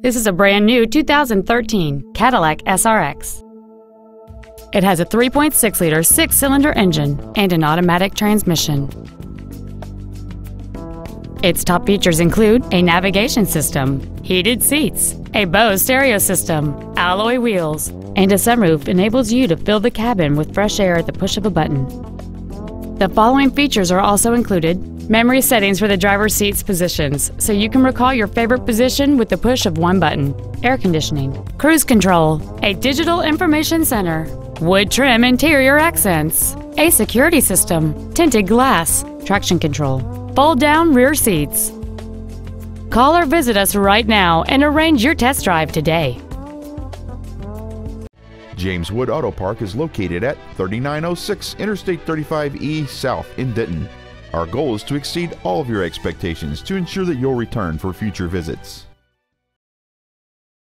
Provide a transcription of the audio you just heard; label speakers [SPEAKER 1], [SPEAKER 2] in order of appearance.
[SPEAKER 1] This is a brand new 2013 Cadillac SRX. It has a 3.6 liter six cylinder engine and an automatic transmission. Its top features include a navigation system, heated seats, a Bose stereo system, alloy wheels, and a sunroof enables you to fill the cabin with fresh air at the push of a button. The following features are also included memory settings for the driver's seat's positions, so you can recall your favorite position with the push of one button, air conditioning, cruise control, a digital information center, wood trim interior accents, a security system, tinted glass, traction control, fold down rear seats. Call or visit us right now and arrange your test drive today.
[SPEAKER 2] James Wood Auto Park is located at 3906 Interstate 35E South in Denton. Our goal is to exceed all of your expectations to ensure that you'll return for future visits.